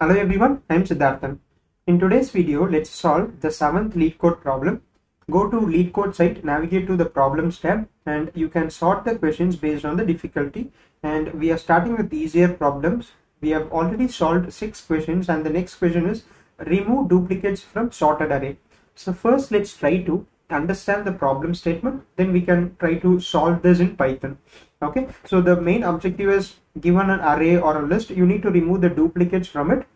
Hello everyone, I am Siddhardhan. In today's video, let's solve the seventh LeetCode problem. Go to LeetCode site, navigate to the problems tab and you can sort the questions based on the difficulty and we are starting with easier problems. We have already solved six questions and the next question is remove duplicates from sorted array. So first let's try to understand the problem statement then we can try to solve this in Python okay? So the main objective is given an array or a list you need to remove the duplicates from it.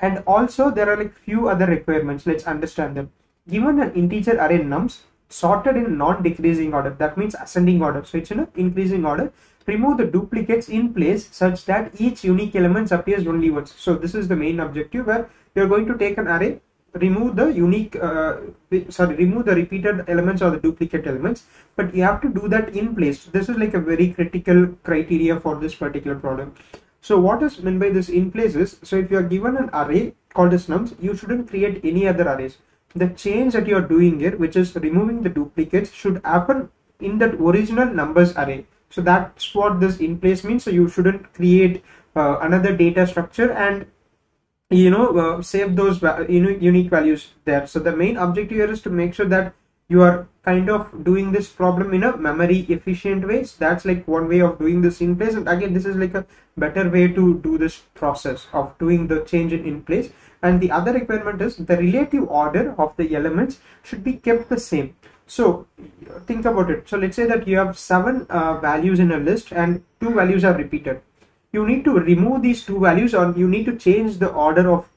And also there are like few other requirements. Let's understand them. Given an integer array nums sorted in non-decreasing order that means ascending order. So it's in increasing order. Remove the duplicates in place such that each unique element appears only once. So this is the main objective where you're going to take an array remove the unique uh, sorry remove the repeated elements or the duplicate elements but you have to do that in place. This is like a very critical criteria for this particular problem so what is meant by this in place is so if you are given an array called as nums you shouldn't create any other arrays. The change that you are doing here which is removing the duplicates should happen in that original numbers array. So that's what this in place means. So you shouldn't create uh, another data structure and you know uh, save those you know unique values there. So the main objective here is to make sure that you are kind of doing this problem in a memory efficient way. So that's like one way of doing this in place. And again this is like a better way to do this process of doing the change in, in place. And the other requirement is the relative order of the elements should be kept the same. So think about it. So let's say that you have seven uh, values in a list and two values are repeated you need to remove these two values or you need to change the order of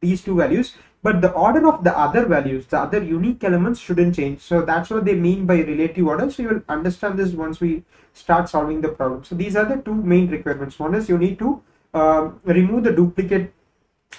these two values but the order of the other values the other unique elements shouldn't change. So that's what they mean by relative order. So you will understand this once we start solving the problem. So these are the two main requirements. One is you need to uh, remove the duplicate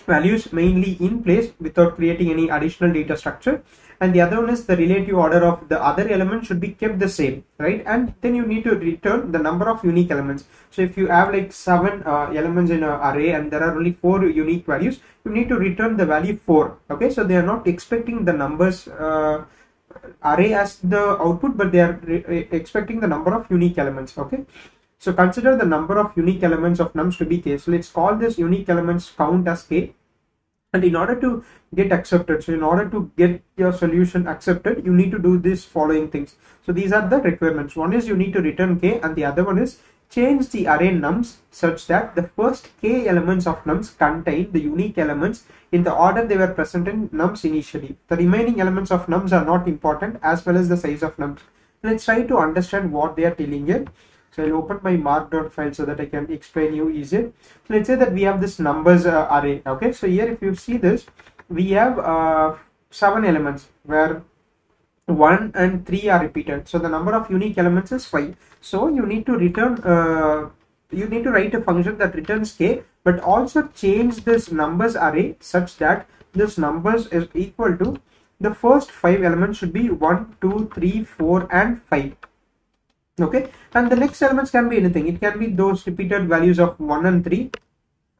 values mainly in place without creating any additional data structure and the other one is the relative order of the other element should be kept the same right? And then you need to return the number of unique elements. So if you have like seven uh, elements in an array and there are only four unique values you need to return the value four okay? So they are not expecting the numbers uh, array as the output but they are expecting the number of unique elements okay? So consider the number of unique elements of nums to be k. So let's call this unique elements count as k and in order to get accepted so in order to get your solution accepted you need to do these following things. So these are the requirements. One is you need to return k and the other one is change the array nums such that the first k elements of nums contain the unique elements in the order they were present in nums initially. The remaining elements of nums are not important as well as the size of nums. Let's try to understand what they are telling here so I'll open my markdown file so that I can explain you easier. So let's say that we have this numbers uh, array. Okay, so here if you see this, we have uh, seven elements where one and three are repeated. So the number of unique elements is five. So you need to return. Uh, you need to write a function that returns k, but also change this numbers array such that this numbers is equal to the first five elements should be 1 2 3 4 and 5 okay? And the next elements can be anything. It can be those repeated values of 1 and 3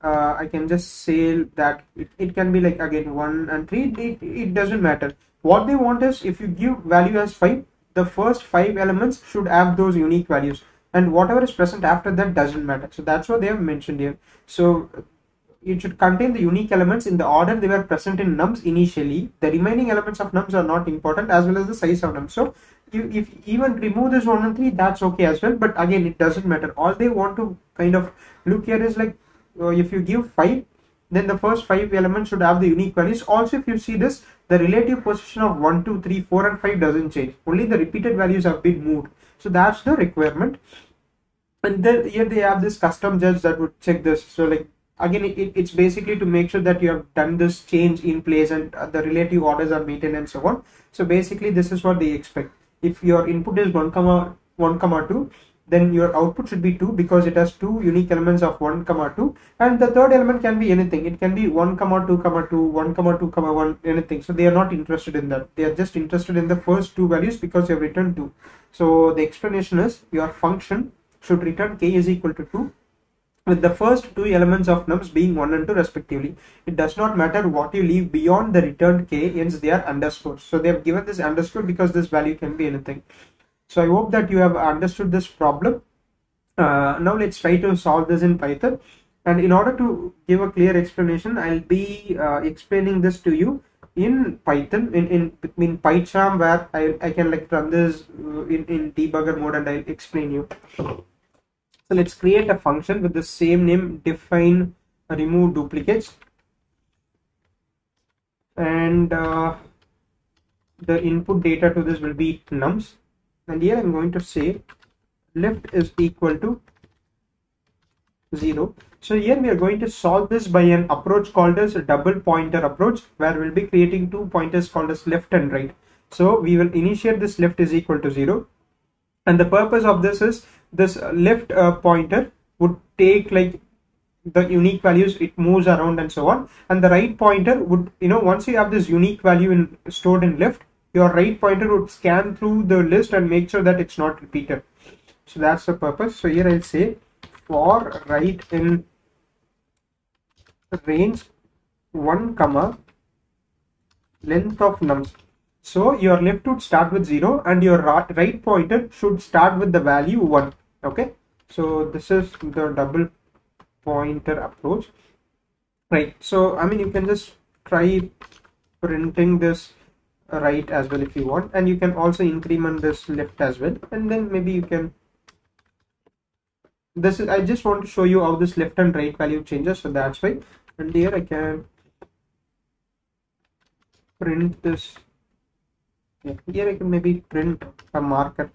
uh, I can just say that it, it can be like again 1 and 3 it, it doesn't matter. What they want is if you give value as 5 the first 5 elements should have those unique values. And whatever is present after that doesn't matter. So that's what they have mentioned here. So it should contain the unique elements in the order they were present in nums initially. The remaining elements of nums are not important as well as the size of nums. So you, if even remove this one and three that's okay as well. But again it doesn't matter. All they want to kind of look here is like uh, if you give five then the first five elements should have the unique values. Also if you see this the relative position of 1 2 3 4 and 5 doesn't change. Only the repeated values have been moved. So that's the requirement. And then here they have this custom judge that would check this. So like again it, it's basically to make sure that you have done this change in place and uh, the relative orders are maintained and so on. So basically this is what they expect if your input is 1 comma 1 comma 2 then your output should be 2 because it has two unique elements of 1 comma 2 and the third element can be anything. It can be 1 comma 2 comma 2 1 comma 2 comma 1 anything. So they are not interested in that. They are just interested in the first two values because you have returned 2 so the explanation is your function should return k is equal to 2 with the first two elements of nums being 1 and 2 respectively. It does not matter what you leave beyond the returned k, hence they are underscores. So they have given this underscore because this value can be anything. So I hope that you have understood this problem. Uh, now let's try to solve this in Python. and in order to give a clear explanation I'll be uh, explaining this to you in Python in in in PyCharm where I, I can like run this uh, in in debugger mode and I'll explain you so let's create a function with the same name define remove duplicates. And uh, the input data to this will be nums. And here I'm going to say left is equal to 0 so here we are going to solve this by an approach called as a double pointer approach where we'll be creating two pointers called as left and right. So we will initiate this left is equal to 0 and the purpose of this is this left uh, pointer would take like the unique values it moves around and so on. And the right pointer would you know once you have this unique value in stored in left your right pointer would scan through the list and make sure that it's not repeated. So that's the purpose. So here i'll say for right in range 1 comma length of nums so your left would start with 0 and your right pointer should start with the value 1 okay? So this is the double pointer approach. Right. So i mean you can just try printing this right as well if you want. And you can also increment this left as well. And then maybe you can this is i just want to show you how this left and right value changes. So that's why and here I can print this. Yeah, here I can maybe print a marker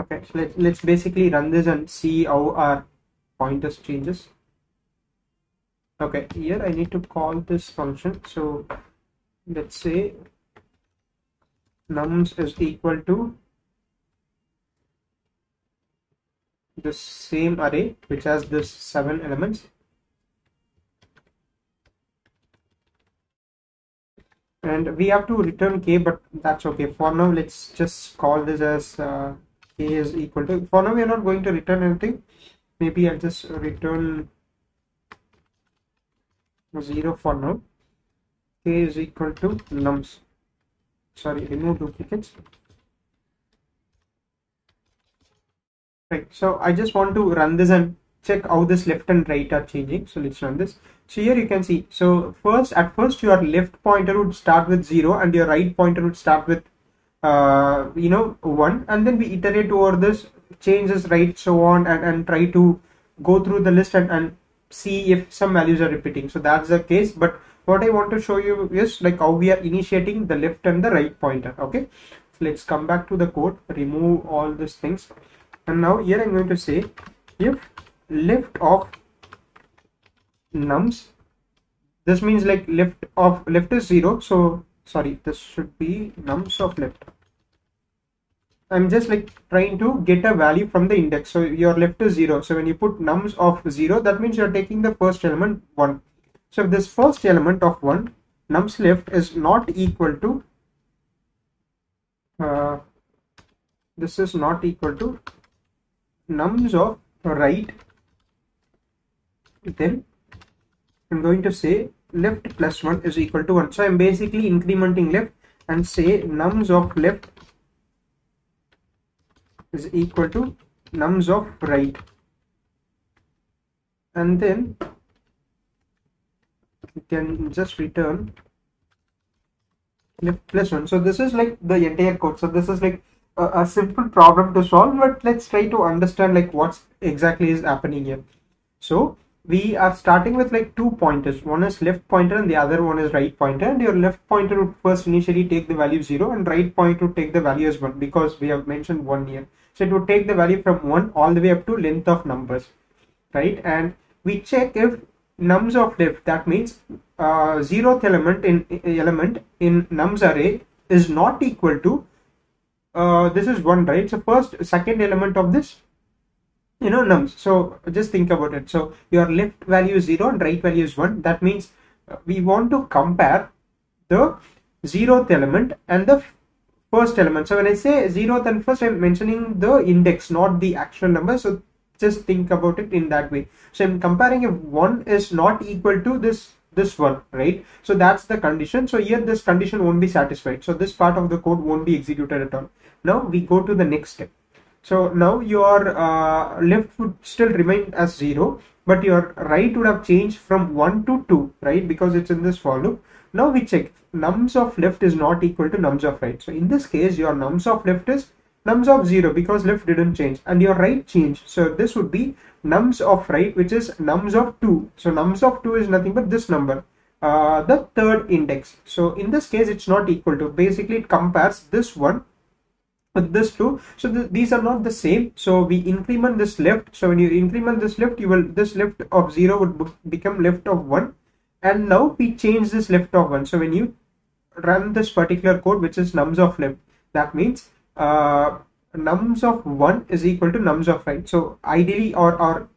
okay so let's, let's basically run this and see how our pointers changes. Okay here I need to call this function. So let's say nums is equal to the same array which has this seven elements. And we have to return k but that's okay. For now let's just call this as uh, k is equal to for now we are not going to return anything. Maybe i'll just return 0 for now. K is equal to nums. Sorry remove duplicates. Right so i just want to run this and check how this left and right are changing. So let's run this. So here you can see. So first at first your left pointer would start with 0 and your right pointer would start with uh, you know 1 and then we iterate over this changes right so on and, and try to go through the list and, and see if some values are repeating. So that's the case but what I want to show you is like how we are initiating the left and the right pointer okay? So let's come back to the code remove all these things. And now here I'm going to say if left of nums this means like left of left is zero so sorry this should be nums of left I'm just like trying to get a value from the index. So your left is zero. So when you put nums of zero that means you're taking the first element one. So if this first element of 1 nums left is not equal to uh, this is not equal to nums of right then I'm going to say left plus 1 is equal to 1 so I'm basically incrementing left and say nums of left is equal to nums of right. And then you can just return left plus one. So this is like the entire code. So this is like a, a, simple problem to solve but let's try to understand like what's exactly is happening here. So we are starting with like two pointers. One is left pointer and the other one is right pointer. And your left pointer would first initially take the value 0 and right pointer would take the value as 1 because we have mentioned 1 here. So it would take the value from 1 all the way up to length of numbers right? And we check if nums of left that means uh, zeroth element in element in nums array is not equal to uh, this is one right? So first second element of this you know nums so just think about it. So your left value is 0 and right value is 1 that means uh, we want to compare the zeroth element and the first element. So when i say zeroth and first i'm mentioning the index not the actual number. So just think about it in that way. So i'm comparing if one is not equal to this this one right? So that's the condition. So here this condition won't be satisfied. So this part of the code won't be executed at all. Now we go to the next step so now your uh, left would still remain as zero but your right would have changed from 1 to 2 right? Because it's in this for loop. Now we check. Nums of left is not equal to nums of right. So in this case your nums of left is nums of 0 because left didn't change and your right changed. So this would be nums of right which is nums of 2 so nums of 2 is nothing but this number uh, the third index. So in this case it's not equal to basically it compares this one this two so th these are not the same. So we increment this left. So when you increment this left you will this left of 0 would become left of 1 and now we change this left of 1 so when you run this particular code which is nums of left that means uh, nums of 1 is equal to nums of right. So ideally or or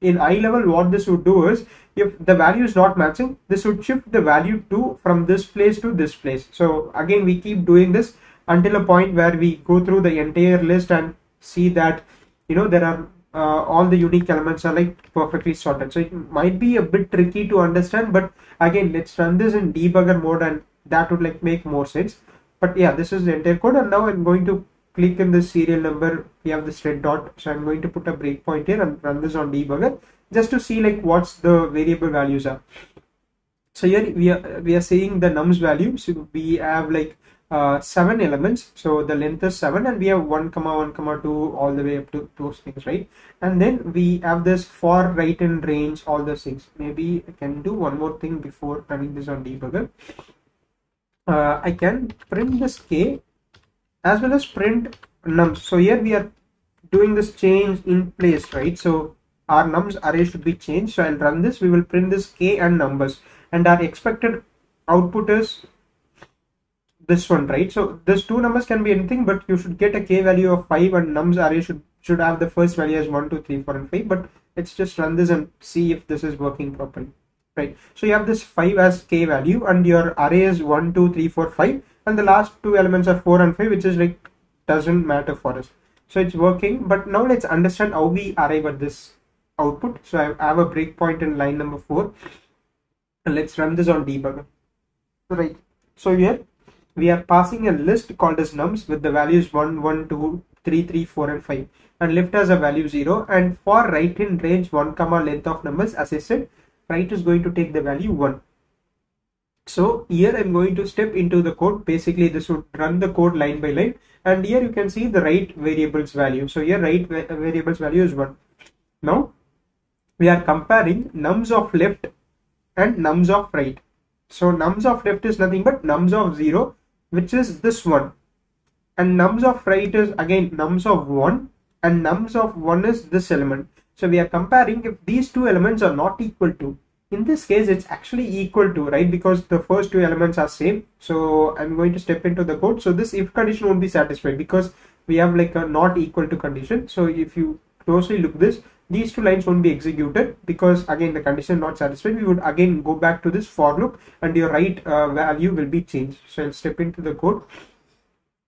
in eye level what this would do is if the value is not matching this would shift the value to from this place to this place. So again we keep doing this until a point where we go through the entire list and see that you know there are uh, all the unique elements are like perfectly sorted. So it might be a bit tricky to understand but again let's run this in debugger mode and that would like make more sense. But yeah this is the entire code and now i'm going to click in the serial number. We have this red dot so i'm going to put a breakpoint here and run this on debugger just to see like what's the variable values are. So here we are we are saying the nums value. So we have like uh, seven elements. So the length is seven and we have one comma one comma two all the way up to those things right? And then we have this for right in range all those things. Maybe i can do one more thing before running this on debugger. Uh, i can print this k as well as print nums. So here we are doing this change in place right? So our nums array should be changed. So i'll run this. We will print this k and numbers. And our expected output is this one right? So this two numbers can be anything but you should get a k value of 5 and nums array should should have the first value as 1 2 3 4 and 5 but let's just run this and see if this is working properly right? So you have this 5 as k value and your array is 1 2 3 4 5 and the last two elements are 4 and 5 which is like doesn't matter for us. So it's working but now let's understand how we arrive at this output. So i have a breakpoint in line number 4 and let's run this on debugger. Right. So here we are passing a list called as nums with the values 1, 1, 2, 3, 3, 4 and 5 and left as a value 0 and for right in range 1 comma length of numbers as I said right is going to take the value 1. So here I'm going to step into the code basically this would run the code line by line and here you can see the right variables value. So here right variables value is 1. Now we are comparing nums of left and nums of right. So nums of left is nothing but nums of 0 which is this one. And nums of right is again nums of 1 and nums of 1 is this element. So we are comparing if these two elements are not equal to. In this case it's actually equal to right? Because the first two elements are same. So i'm going to step into the code. So this if condition won't be satisfied because we have like a not equal to condition. So if you closely look this these two lines won't be executed because again the condition not satisfied. We would again go back to this for loop and your right uh, value will be changed. So i'll step into the code.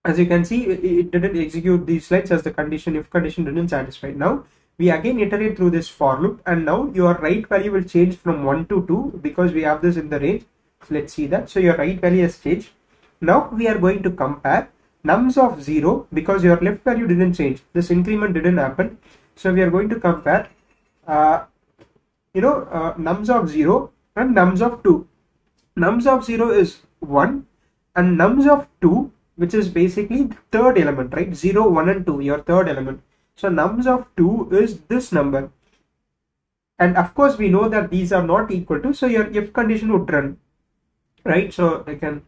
As you can see it didn't execute these lines as the condition if condition didn't satisfy. Now we again iterate through this for loop and now your right value will change from 1 to 2 because we have this in the range. So let's see that. So your right value has changed. Now we are going to compare nums of 0 because your left value didn't change. This increment didn't happen so we are going to compare, uh, you know, uh, nums of 0 and nums of 2. Nums of 0 is 1 and nums of 2 which is basically the third element, right? 0, 1 and 2, your third element. So nums of 2 is this number. And of course we know that these are not equal to, so your if condition would run, right? So I can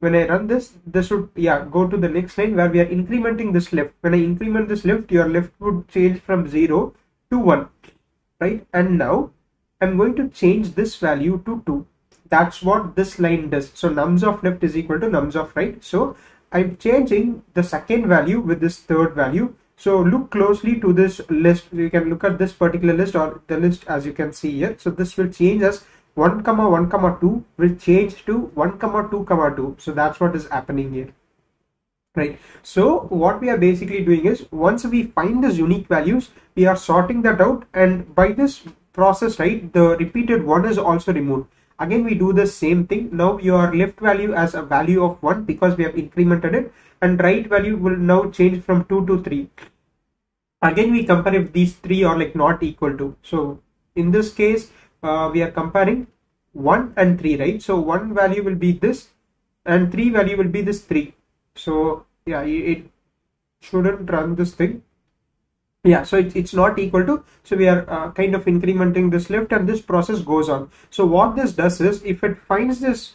when I run this, this would, yeah, go to the next line where we are incrementing this left. When I increment this left, your left would change from 0 to 1, right? And now I'm going to change this value to 2. That's what this line does. So nums of left is equal to nums of right. So I'm changing the second value with this third value. So look closely to this list. You can look at this particular list or the list as you can see here. So this will change as 1 comma 1 comma 2 will change to 1 comma 2 comma 2 so that's what is happening here. Right. So what we are basically doing is once we find these unique values we are sorting that out. And by this process right the repeated one is also removed. Again we do the same thing. Now your left value as a value of 1 because we have incremented it. And right value will now change from 2 to 3 again we compare if these three are like not equal to. So in this case uh, we are comparing 1 and 3 right? So 1 value will be this and 3 value will be this 3 so yeah it shouldn't run this thing. Yeah so it, it's not equal to so we are uh, kind of incrementing this left and this process goes on. So what this does is if it finds this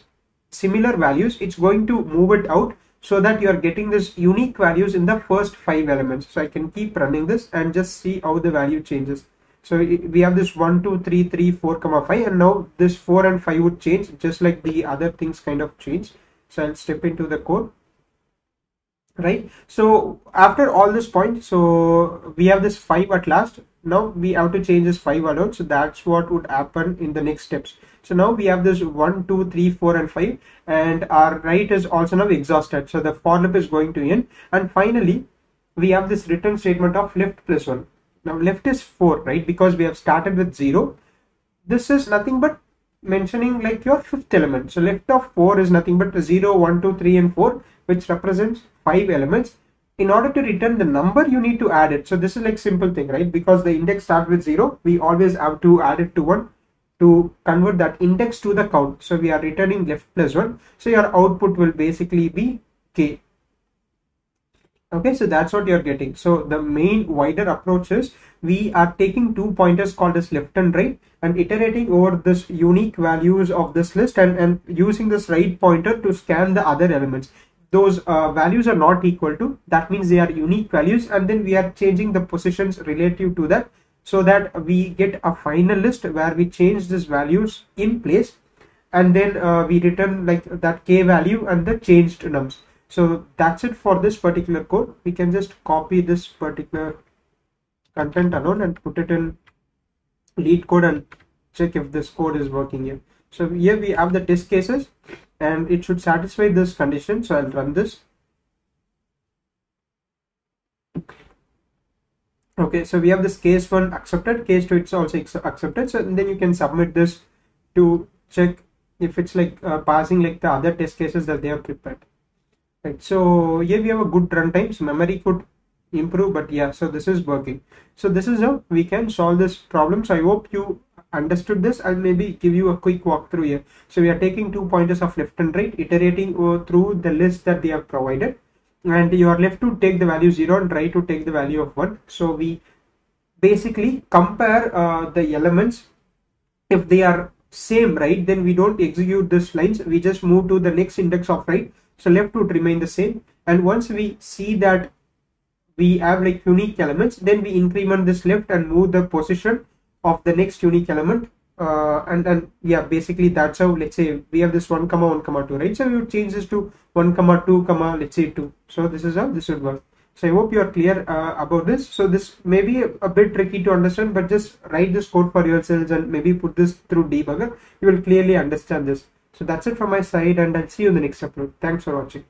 similar values it's going to move it out so that you are getting this unique values in the first five elements. So i can keep running this and just see how the value changes so we have this 1 2 3 3 4 comma 5 and now this 4 and 5 would change just like the other things kind of change. So i'll step into the code. Right? So after all this point so we have this 5 at last. Now we have to change this 5 alone. So that's what would happen in the next steps. So now we have this 1 2 3 4 and 5 and our right is also now exhausted. So the for loop is going to end. And finally we have this return statement of left plus 1 now left is 4 right? Because we have started with 0 this is nothing but mentioning like your fifth element. So left of 4 is nothing but 0 1 2 3 and 4 which represents five elements. In order to return the number you need to add it. So this is like simple thing right? Because the index start with zero we always have to add it to one to convert that index to the count. So we are returning left plus one. So your output will basically be k okay so that's what you're getting. So the main wider approach is we are taking two pointers called as left and right and iterating over this unique values of this list and, and using this right pointer to scan the other elements. Those uh, values are not equal to that means they are unique values and then we are changing the positions relative to that so that we get a final list where we change these values in place and then uh, we return like that k value and the changed nums so that's it for this particular code. We can just copy this particular content alone and put it in LeetCode and check if this code is working here. So here we have the test cases and it should satisfy this condition. So I'll run this. Okay so we have this case one accepted. Case two it's also accepted. So then you can submit this to check if it's like uh, passing like the other test cases that they have prepared right. So here we have a good runtime so memory could improve but yeah so this is working. So this is how we can solve this problem. So i hope you understood this. I'll maybe give you a quick walkthrough here. So we are taking two pointers of left and right iterating through the list that they have provided. And you are left to take the value 0 and right to take the value of 1 so we basically compare uh, the elements. If they are same right then we don't execute this lines. We just move to the next index of right so left would remain the same. And once we see that we have like unique elements then we increment this left and move the position of the next unique element uh, and then yeah basically that's how let's say we have this 1 comma 1 comma 2 right? So we would change this to 1 comma 2 comma let's say 2 so this is how this would work. So i hope you are clear uh, about this. So this may be a, a, bit tricky to understand but just write this code for yourselves and maybe put this through debugger. You will clearly understand this so that's it from my side and i'll see you in the next upload thanks for watching